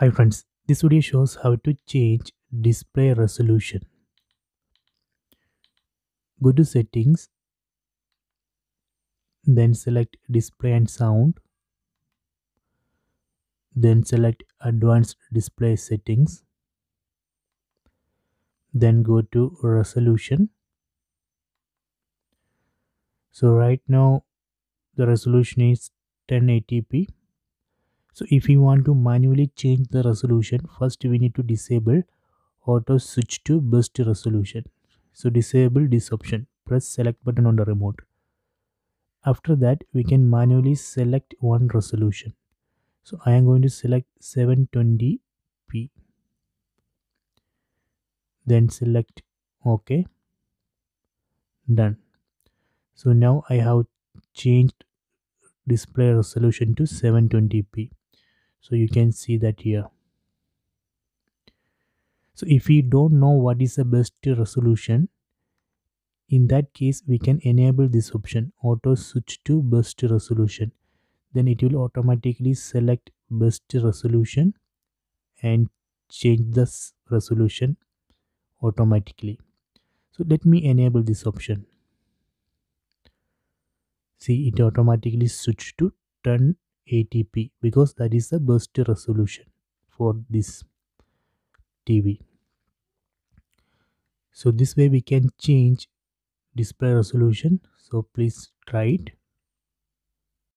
Hi friends, this video shows how to change display resolution. Go to settings, then select display and sound, then select advanced display settings, then go to resolution. So right now the resolution is 1080p. So if you want to manually change the resolution, first we need to disable auto switch to best resolution. So disable this option. Press select button on the remote. After that we can manually select one resolution. So I am going to select 720p. Then select OK. Done. So now I have changed display resolution to 720p so you can see that here. So if we don't know what is the best resolution in that case we can enable this option auto switch to best resolution. Then it will automatically select best resolution and change the resolution automatically. So let me enable this option. See it automatically switch to 1080p because that is the best resolution for this TV. So this way we can change display resolution. So please try it.